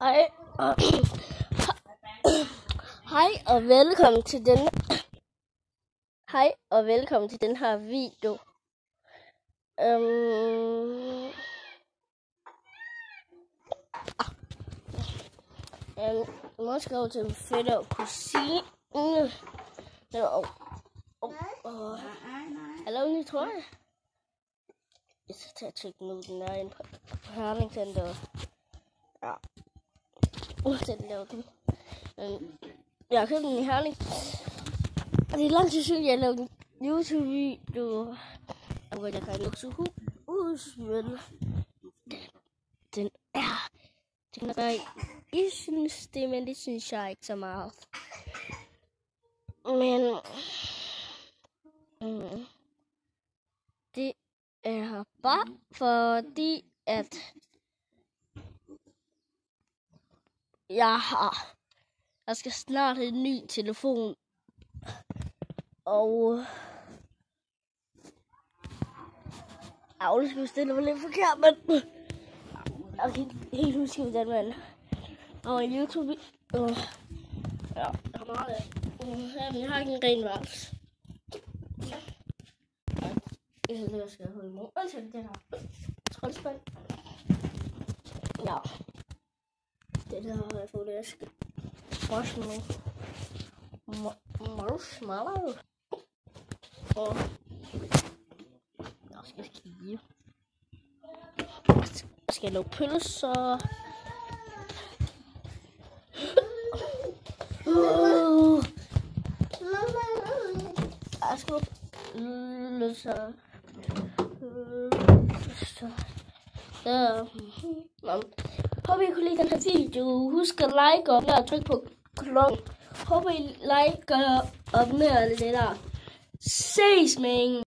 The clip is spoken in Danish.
Hej og, hej og velkommen til den Hej og velkommen til den her video. Øhm, ah, øhm, jeg må skrive til min fætter og kusine. Ja, og, og, og, jeg lavede en ny trøje. Jeg skal tage at tjekke den ud. Den er inde på, på Herning Center. Ja. Uh, den lavede den. Men jeg har købt den i Herning. Og det er lang tid siden, jeg lavede en YouTube-video. Og jeg kan ikke så hus, men Den er... Den er... I synes det, men det synes jeg ikke så meget. Men... Mm, det er bare fordi, at jeg har... Jeg skal snart have en ny telefon. Og... Øh, jeg det skulle stille mig lidt forkert, men... Jeg kan ikke helt huske, hvordan man... Og en YouTube... Uh, ja, jeg har meget af. Jeg har ikke en ren værelse. Jeg synes, jeg skal holde mig. Undskyld, det her. Troldspand. Ja. Det har jeg fået æske. Marshmallow. Marshmallow. Og Nå, skal jeg kigge. Jeg skal lave pølser. Uh. Jeg skal lave pølser. Så. Håber I kunne lide den her video. Husk at like og abonnere og tryk på klokken. Håber I like og abonnerer det der. Ses, man!